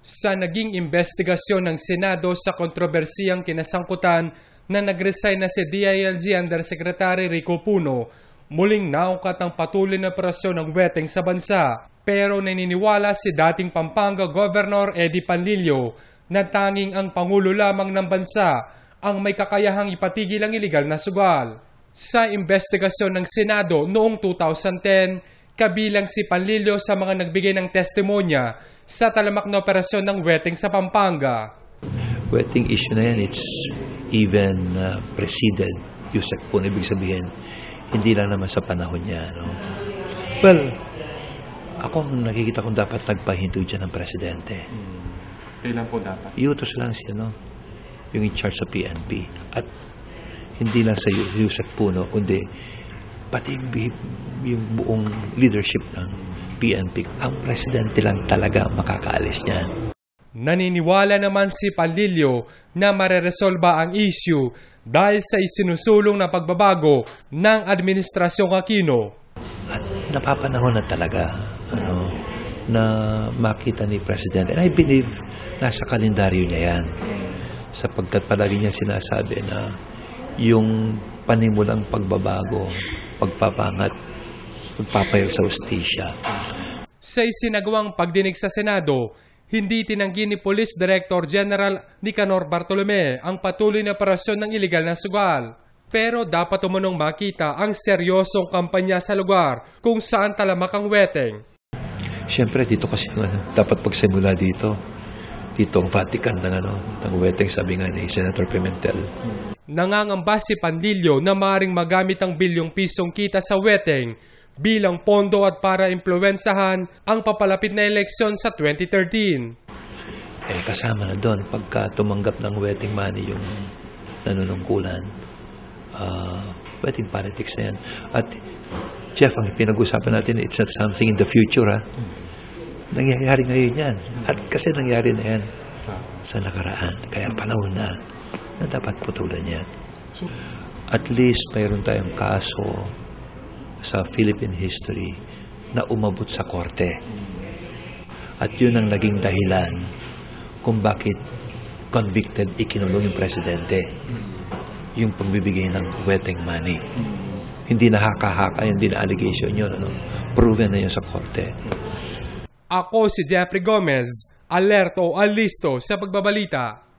sa naging investigasyon ng Senado sa kontrobersiyang kinasangkutan na nagresign na si DILG Undersecretary Rico Puno, muling naungkat ang patuloy na operasyon ng weteng sa bansa. Pero naniniwala si dating Pampanga Governor Eddie Panlilio na tanging ang Pangulo lamang ng bansa ang may kakayahang ipatigil ang iligal na sugal. Sa investigasyon ng Senado noong 2010, kabilang si Panlilio sa mga nagbigay ng testimonya sa talamak na operasyon ng wetting sa Pampanga. Wetting issue na yan, it's even uh, preceded Yusek po, ibig sabihin, hindi lang naman sa panahon niya. No? Well, ako ang nakikita kong dapat nagpahinto dyan ng presidente. Kailan po dapat? Iutos lang siya, no? Yung in charge sa PNP. At hindi lang sa Yusek Puno, kundi pati yung, buong leadership ng PNP. Ang presidente lang talaga makakaalis niyan. Naniniwala naman si Panlilio na mareresolba ang issue dahil sa isinusulong na pagbabago ng Administrasyong Aquino. At napapanahon na talaga ano, na makita ni Presidente. And I believe nasa kalendaryo niya yan. Sapagkat palagi niya sinasabi na yung panimulang pagbabago, pagpapangat, pagpapayo sa ustisya. Sa isinagawang pagdinig sa Senado, hindi tinanggi ni Police Director General Nicanor Bartolome ang patuloy na operasyon ng iligal na sugal. Pero dapat umunong makita ang seryosong kampanya sa lugar kung saan talamak ang weteng. Siyempre, dito kasi ano, dapat pagsimula dito. Dito ang Vatican ng, ano, ng weteng, sabi nga ni Senator Pimentel. Nangangamba si Pandilyo na maring magamit ang bilyong pisong kita sa weteng bilang pondo at para impluwensahan ang papalapit na eleksyon sa 2013. Eh, kasama na doon, pagka tumanggap ng wedding money yung nanunungkulan, uh, wedding politics na yan. At, Jeff, ang pinag-usapan natin, it's not something in the future, ha? Nangyayari ngayon yan. At kasi nangyari na yan sa nakaraan. Kaya panahon na na dapat putulan yan. At least mayroon tayong kaso sa Philippine history na umabot sa korte. At yun ang naging dahilan kung bakit convicted ikinulong yung presidente. Yung pagbibigay ng wedding money. Hindi na haka-haka yun, hindi na allegation yun. Ano? Proven na yun sa korte. Ako si Jeffrey Gomez, alerto alisto sa pagbabalita.